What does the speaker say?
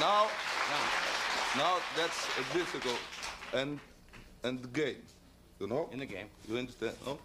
now, now that's a difficult and and game, you know. In the game. You understand? No.